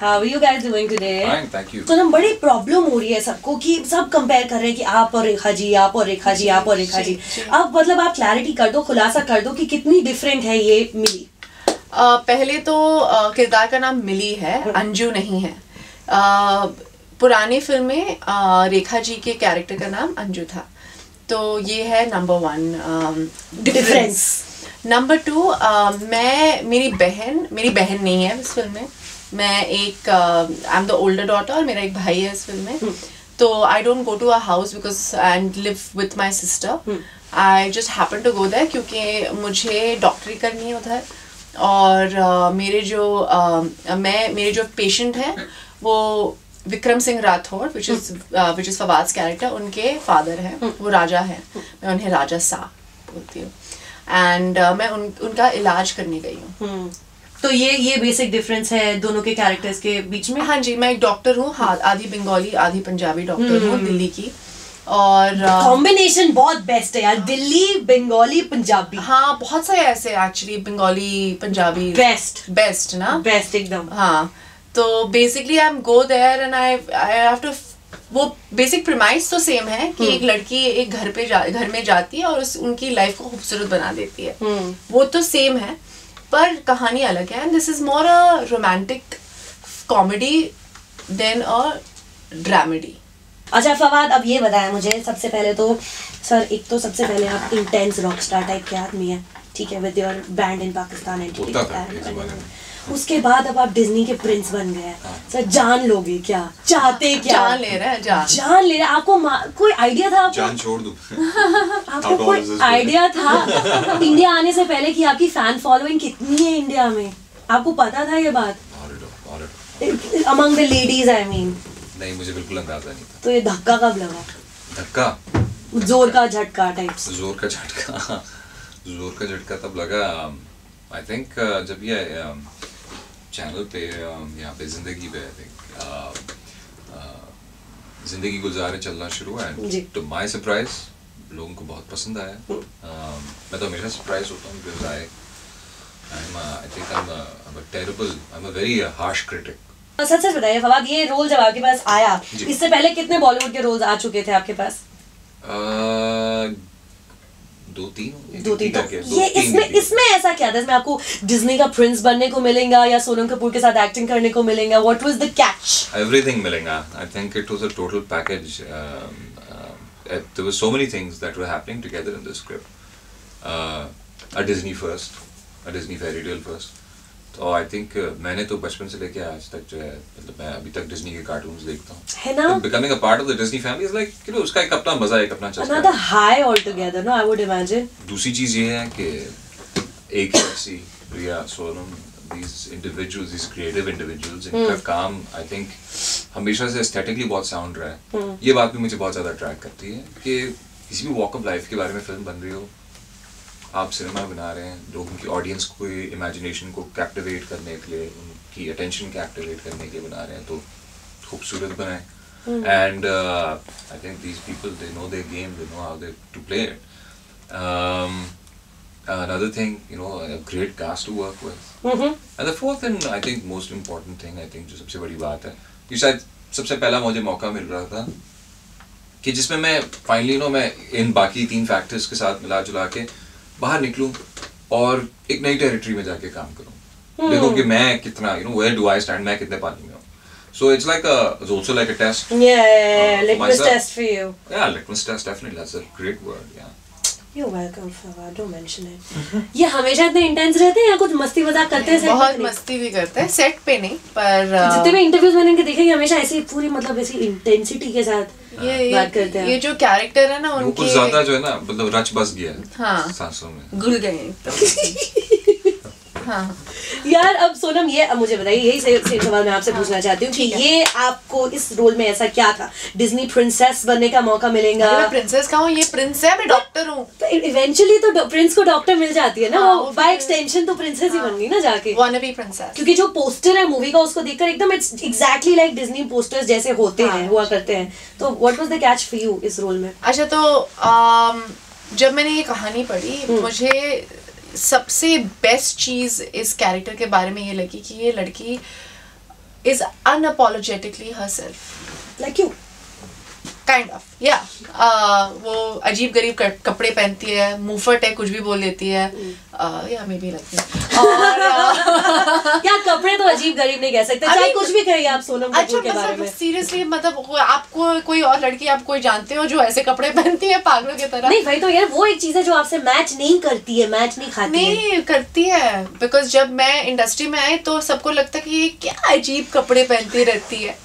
Are you guys doing today? Fine, thank you. तो ना बड़ी प्रॉब्लम हो रही है सबको कि सब कंपेयर कर रहे हैं कि आप और रेखा जी आप और रेखा जी आप और रेखा जी अब मतलब आप क्लैरिटी कर दो खुलासा कर दो कि कितनी डिफरेंट है ये मिली। पहले तो किरदार का नाम मिली है अंजू नहीं है। पुरानी फ़िल्म में रेखा जी के कैरेक्टर का नाम अंजू था। तो ये है number one Difference. Number two मैं मेरी बहन मेरी बहन नहीं है इस फ़िल्म में। मैं एक I am the older daughter और मेरा एक भाई है इस फ़िल्म में। तो I don't go to a house because and live with my sister I just happen to go there क्योंकि मुझे डॉक्टरी करनी है उधर। और अ, मेरे जो अ, मैं मेरे जो पेशेंट हैं वो Vikram Singh Rathore which is which is Fawad character उनके फादर हैं। वो राजा हैं। मैं उन्हें राजा सा बोलती हूँ। एंड uh, मैं उन उनका इलाज करने गई हूँ। तो ये ये बेसिक डिफरेंस है दोनों के कैरेक्टर्स के बीच में? हाँ जी मैं एक डॉक्टर हूँ हाँ आधी बंगाली आधी पंजाबी डॉक्टर हूँ दिल्ली की। और कॉम्बिनेशन बहुत बेस्ट है यार दिल्ली बंगाली पंजाबी। हाँ बहुत सारे ऐसे actually Bengali Punjabi. Best best ना? बेस्ट एकदम। हाँ तो basically I am go there and I I have to वो बेसिक प्रिमाइस तो सेम है कि एक लड़की एक घर पे जा घर में जाती है और उस उनकी लाइफ को खूबसूरत बना देती है। हम्म। वो तो सेम है पर कहानी अलग है and this is more a romantic comedy then a dramedy अच्छा फवाद अब ये बताया मुझे सबसे पहले तो सर एक तो सबसे पहले आप इंटेंस रॉक स्टार टाइप के आदमी है ठीक है with your band in Pakistan and उसके बाद अब आप डिज्नी के प्रिंस बन गए हैं। सर जान लोगे क्या? चाहते क्या? जान ले रहा है जान। जान ले रहे आपको कोई आइडिया था आपको? जान छोड़ दूँ। आपको कोई? आइडिया था? इंडिया आने से पहले कि आपकी फ़ैन फॉलोइंग कितनी है इंडिया में? आपको पता था ये बात. Among the ladies I mean नहीं मुझे बिल्कुल अंदाज़ा नहीं था। तो ये धक्का कब लगा? धक्का? ज़ोर का झटका टाइप ज़ोर का झटका? ज़ोर का झटका तब लगा आई थिंक जब ये चैनल पे यहाँ पे ज़िंदगी पे आई थिंक ज़िंदगी गुजारे चलना शुरू है। तो माय सरप्राइज़ लोगों को बहुत पसंद आया। Um, मैं तो हमेशा सरप्राइज़ होता हूँ because I uh, I think I'm a, I'm a terrible I'm a very uh, harsh critic सच सच बताइए फवाद ये रोल जब आपके पास आया इससे पहले कितने बॉलीवुड के रोल्स आ चुके थे आपके पास? uh, दो तीन दो तीन तो दो ये इसमें। इसमें ऐसा क्या था इसमें आपको डिज्नी का प्रिंस बनने को मिलेगा या सोनम कपूर के साथ एक्टिंग करने को मिलेगा what was the catch it was a total package um, um, uh, there were so many things that were happening together in the script uh, a disney first a disney fairy tale first तो I think मैंने तो बचपन से लेके आज तक जो है मतलब मैं अभी तक डिज्नी के कार्टून्स देखता हूँ। है ना? Becoming a part of the Disney family is like you know उसका एक अपना मज़ा है एक अपना चस्का another है। high altogether no i would imagine. दूसरी चीज़ ये है कि एक ऐसी प्रिया Sonam these individuals these creative individuals इनका काम आई थिंक हमेशा से एस्थेटिकली बहुत साउंड रहा है। ये बात भी मुझे बहुत ज़्यादा अट्रैक्ट करती है कि किसी भी वॉक ऑफ़ लाइफ के बारे में फ़िल्म बन रही हो आप सिनेमा बना रहे हैं लोगों की ऑडियंस को इमेजिनेशन को कैप्टिवेट करने के लिए उनकी अटेंशन कैप्टिवेट करने के लिए बना रहे हैं तो खूबसूरत बनाएँ। And I think these people they know they game they know how they to play it another thing you know a great cast to work with. Mhm. and the fourth and I think most important thing I think जो सबसे बड़ी बात है कि शायद सबसे पहला मुझे मौका मिल रहा था कि जिसमें मैं फाइनली नो मैं इन बाकी तीन फैक्टर्स के साथ मिला जुला के बाहर निकलूं और एक नई टेरिटरी में जाके काम करूँ। देखो कि मैं कितना you know where do I stand मैं कितने पानी में हूँ। So it's like a it's also like a test yeah, yeah, yeah. Uh, litmus myself. test for you. Yeah litmus test definitely. That's a great word yeah. You're welcome Fawad. Don't mention it. ये हमेशा इतने intense रहते हैं या कुछ मस्ती मज़ाक करते हैं बहुत मस्ती भी करते हैं सेट पे नहीं पर जितने भी इंटरव्यूज़ मैंने इनके देखे हैं, हमेशा ऐसी पूरी मतलब ऐसी इंटेंसिटी के साथ ये बात करते ये हैं ये जो कैरेक्टर है ना उनको कुछ ज़्यादा जो है ना मतलब रच बस गया है हाँ। सांसों में घुल गए। हाँ। यार अब सोनम ये अब मुझे बताइए यही से- सेम सवाल मैं आपसे हाँ। पूछना चाहती हूँ कि ये आपको इस रोल में ऐसा क्या था? डिज्नी प्रिंसेस बनने का मौका मिलेगा। मैं प्रिंसेस का हूँ? ये प्रिंस है मैं डॉक्टर हूँ। इवेंचुअली तो प्रिंस को डॉक्टर मिल जाती है ना हाँ, वो बाय एक्सटेंशन तो प्रिंसेस ही बन गई ना जाके। वानबी प्रिंसेस क्योंकि जो पोस्टर है मूवी का उसको देखकर एकदम it's exactly like Disney posters जैसे होते हाँ। हैं। हुआ करते हैं। तो what was the catch for you इस रोल में? अच्छा तो जब मैंने ये कहानी पढ़ी मुझे सबसे बेस्ट चीज़ इस कैरेक्टर के बारे में ये लगी कि ये लड़की is unapologetically herself like you kind of या वो अजीब गरीब कपड़े पहनती है मुफट है कुछ भी बोल लेती है। या मे लाइक और क्या कपड़े तो अजीब गरीब नहीं कह सकते। चाहे कुछ भी कहिए आप सोनम अच्छा के बारे मतलब में। सीरियसली मतलब आपको कोई और लड़की आप कोई जानते हो जो ऐसे कपड़े पहनती है पागलों की तरह? नहीं भाई तो यार वो एक चीज़ है जो आपसे मैच नहीं करती है मैच नहीं खाती है। नहीं करती है। बिकॉज़ जब मैं इंडस्ट्री में आई तो सबको लगता है कि ये क्या अजीब कपड़े पहनती रहती है।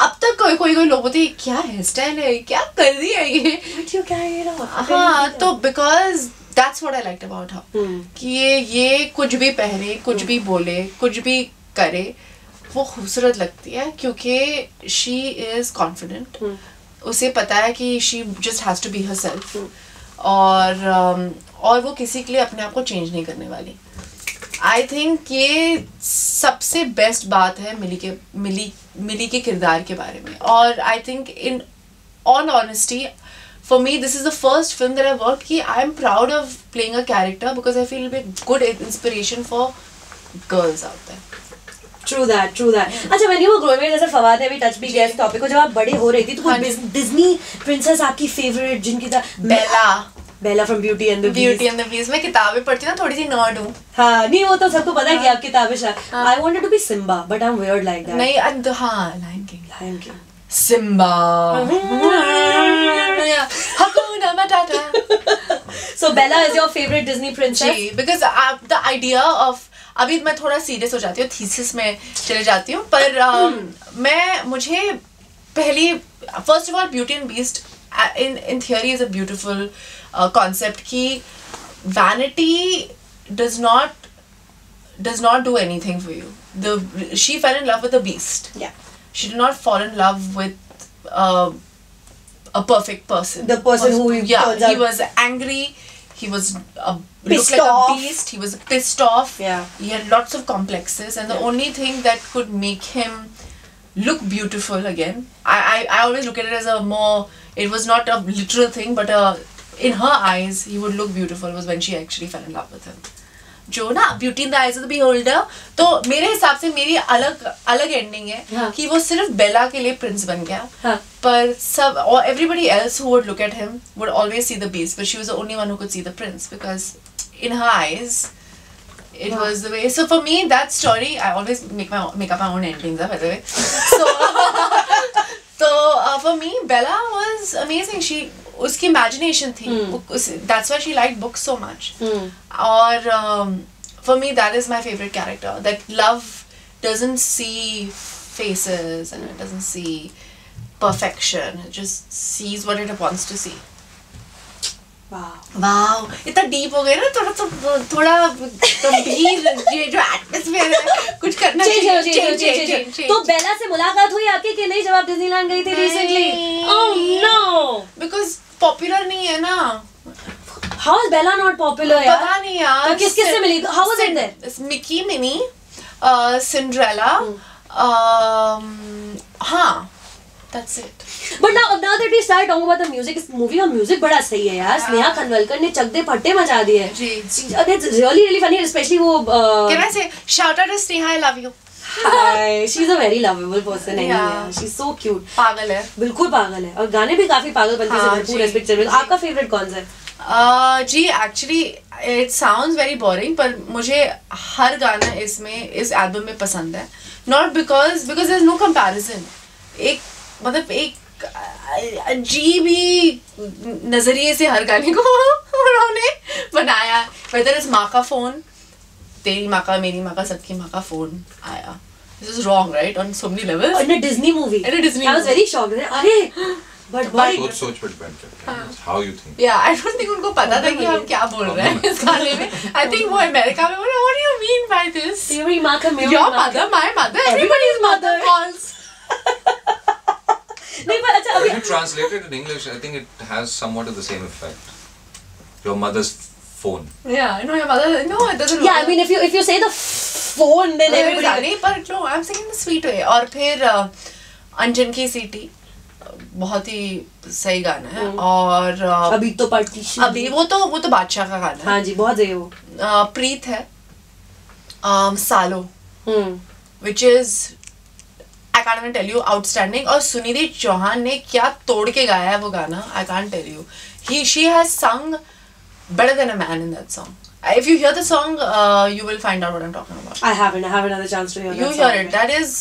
अब तक कोई कोई कोई लोग बोलते क्या हेयर स्टाइल है? क्या कर रही है ये? You carry it हाँ तो because that's what I like about her. कि ये ये कुछ भी पहने कुछ भी बोले कुछ भी करे वो खूबसूरत लगती है क्योंकि शी इज़ कॉन्फिडेंट। उसे पता है कि she just has to be herself और um, और वो किसी के लिए अपने आप को चेंज नहीं करने वाली. आई थिंक ये सबसे बेस्ट बात है मिली के मिली मिली के किरदार के बारे में। और I think in all honesty for me this is the first film that I work कि I am proud of playing a character because I feel be good inspiration for girls out that True that, true that. Mm-hmm. अच्छा मैंने वो growing जैसे फवाद ने अभी touch भी किया topic को जब आप बड़े हो रही थी तो कोई प्रिंसेस आपकी फेवरेट जिनकी था? Bella Bella from Beauty and the Beauty and the Beast. मैं किताबें पढ़ती हूँ ना थोड़ी सी नर्ड हूँ। हाँ नहीं वो तो सबको पता है कि आप किताबें शायद I wanted to be Simba but I am weird like that नहीं and- हाँ Lion King. Lion King Simba. Yeah. Hakuna Matata. So Bella is your favourite Disney princess ji because the idea of अभी मैं थोड़ा serious हो जाती हूँ thesis में चले जाती हूँ पर um, मैं मुझे पहली first of all Beauty and Beast in in theory is a beautiful concept कि vanity does not does not do anything for you. The she fell in love with a beast. Yeah. She did not fall in love with uh, a perfect person. The person who he yeah, turns he out- was angry. He was a, Pissed looked like off. a beast. He was pissed off. Yeah. He had lots of complexes, and the Yeah. only thing that could make him look beautiful again. I, I, I always look at it as a more. It was not a literal thing, but a, in her eyes, he would look beautiful. Was when she actually fell in love with him. जो ना beauty in the eyes of the beholder तो मेरे हिसाब से मेरी अलग अलग ending है हाँ. कि वो सिर्फ़ बेला के लिए प्रिंस बन गया हाँ. पर सब और everybody else who would look at him would always see the beast but she was the only one who could see the prince because in her eyes it Wow. was the way so for me that story i always make my make up my own endings uh, by the way so so uh, for me bella was amazing she उसकी imagination थी वो- उस- that's why she liked books so much or um, for me that is my favorite character that love doesn't see faces and it doesn't see perfection it just sees what it wants to see इतना deep हो गया ना थोड़ा थोड़ा थोड़ा गंभीर ये जो एटमॉस्फेयर है कुछ करना चाहिए. तो बेला से मुलाकात हुई आपकी कि नहीं जब आप डिज्नीलैंड गई थी recently oh no because popular नहीं है ना। How is Bella not popular यार? पता नहीं यार तो किस किस से मिली? How was it there Mickey Minnie Cinderella हाँ that's it but now now that we start talking about the music इस मूवी का म्यूज़िक बड़ा सही है यार। स्नेहा खनवलकर ने चकदे फट्टे मचा दिए। जी। It's really really funny specially वो can I say shout out to Sneha I love you hi she is a very lovable person. Anyway she is so cute पागल है। बिल्कुल पागल है। और गाने भी काफ़ी पागलपंती से हाँ, भरपूर इस जी, पिक्चर में आपका फेवरेट कौन सा है? जी actually it sounds very boring पर मुझे हर गाना इसमें इस एल्बम में पसंद है। Not because because there no comparison एक मतलब एक अजीब ही नज़रिए से हर गाने को उन्होंने बनाया। वेदर इज़ माँ का फ़ोन तेरी माँ का मेरी माँ का सबकी माँ का फ़ोन आया। This is wrong right on so many levels in a Disney movie In a Disney I was. Very shocked अरे बट व्हाई सोच सोच पर डिपेंड करता है। हाउ यू थिंक या आई डोंट थिंक उनको पता था कि हम क्या बोल रहे हैं इस गाने में। आई थिंक वो अमेरिका में बोले what do you mean by this तेरी माँ का मेरी माँ का. Mother my mother Everybody's everybody's mother. Mother calls नहीं पर अच्छा अभी If you translate it in English, I think it has somewhat of the same effect. Your mother's phone. I know your mother no it doesn't yeah i mean if you if you say the phone then everybody नहीं पर no I am singing the sweet way और फिर uh, अंजन की सीटी बहुत ही सही गाना है और uh, अभी तो पार्टीशन अभी वो तो वो तो बादशाह का गाना है हाँ जी बहुत सही है वो Uh, प्रीत है um, सालो hmm which is I can't tell you outstanding और सुनिधि चौहान ने क्या तोड़ के गाया है वो गाना I can't tell you he she has sung better than a man in that song if you hear the song uh, you will find out what i'm talking about I haven't. I haven't had a chance to hear you that hear song. it that is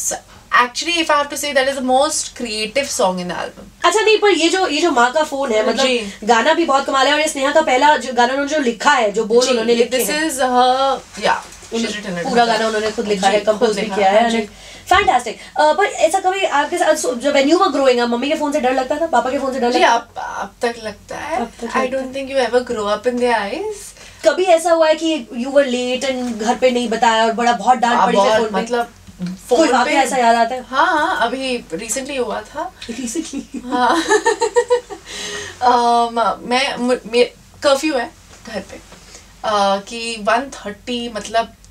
actually if i have to say that is the most creative song in the album अच्छा नहीं पर ये जो ये जो माँ का phone है मतलब गाना भी बहुत कमाल है और ये स्नेहा का पहला जो गाना उन्होंने जो लिखा है जो बोल उन्होंने लिखे हैं. this is her yeah पूरा गाना उन्होंने खुद लिखा है कंपोज भी किया है हाँ फैंटास्टिक पर ऐसा कभी आपके साथ जब when you were growing up mummy के फ़ोन से डर लगता था? पापा के फ़ोन से डर लगता अब अब तक लगता है. I don't think you ever grow up in their eyes कभी ऐसा हुआ है कि यू वर लेट एंड घर पे नहीं बताया और बड़ा बहुत डांट पड़ी फिर फ़ोन मतलब फ़ोन पे ऐसा याद आता है? हाँ हाँ अभी रिसेंटली हुआ था. रिसेंटली हाँ. Um, मैं कर्फ्यू है घर पे. Uh, कि 1:30 मतलब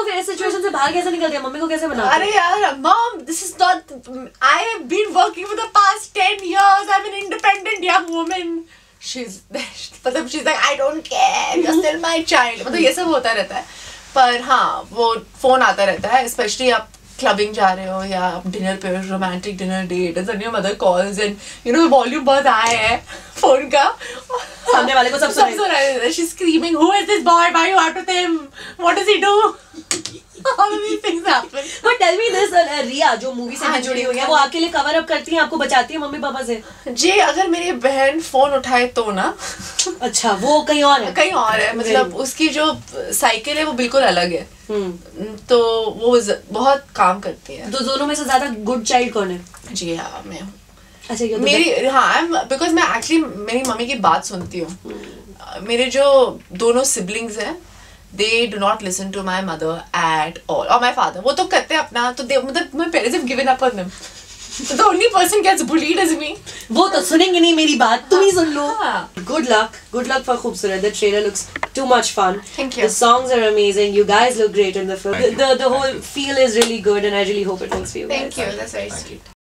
तो फिर इस सिचुएशन से बाहर कैसे निकल गया मम्मी को कैसे मना अरे यार mom this is not I have been working for the past 10 years. I am an independent young woman she is मतलब she is like I don't care you are still my child मतलब ये सब होता रहता है. पर हाँ वो फ़ोन आता रहता है स्पेशली आप क्लबिंग जा रहे हो या आप डिनर पे romantic dinner date and your mother calls and you know volume बहुत हाई है फ़ोन का. सामने वाले को सब सुनाई सब सुनाई देता she screaming who is this boy why you with him what does he do all of these things happen. But tell me this Riya जो मूवी से हाँ भी जुड़ी हुई है हाँ वो आपके लिए कवर अप करती है आपको बचाती है मम्मी पापा से? जी अगर मेरी बहन फ़ोन उठाए तो ना। अच्छा वो कहीं और है? कहीं और है मतलब उसकी जो साइकिल है वो बिल्कुल अलग है। हम्म। तो वो बहुत काम करती है। तो दोनों में से ज़्यादा गुड चाइल्ड कौन है? जी हाँ मैं हूँ। अच्छा ये मेरी हाँ बिकॉज़ मैं एक्चुअली मेरी मम्मी की बात सुनती हूँ मेरे जो दोनों सिबलिंग्स हैं they do not listen to my mother at all और माई फादर वो तो करते हैं अपना तो they- मतलब my parents have given up on them the only person gets bullied is me. वो तो सुनेंगे नहीं मेरी बात तुम ही सुन लो हाँ। Good luck good luck for Khoobsurat the trailer looks too much fun Thank you. the songs are amazing you guys look great in the film the, the the whole feel is really good and I really hope it works for you Thank guys. you. That's very sweet.